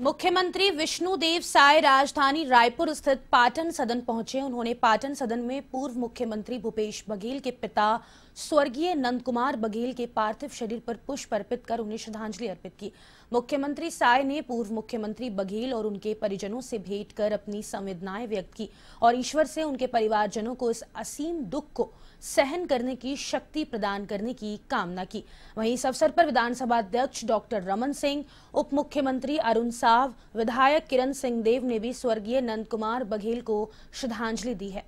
मुख्यमंत्री विष्णुदेव साय राजधानी रायपुर स्थित पाटन सदन पहुँचे। उन्होंने पाटन सदन में पूर्व मुख्यमंत्री भूपेश बघेल के पिता, स्वर्गीय नंद कुमार बघेल के पार्थिव शरीर पर पुष्प अर्पित कर उन्हें श्रद्धांजलि अर्पित की। मुख्यमंत्री साय ने पूर्व मुख्यमंत्री बघेल और उनके परिजनों से भेंट कर अपनी संवेदनाएँ व्यक्त की और ईश्वर से उनके परिवारजनों को इस असीम दुख को सहन करने की शक्ति प्रदान करने की कामना की। वहीं इस अवसर पर विधानसभा अध्यक्ष डॉक्टर रमन सिंह उप मुख्यमंत्री अरुण साव विधायक किरण सिंह देव ने भी स्वर्गीय नंद कुमार बघेल को श्रद्धांजलि दी है।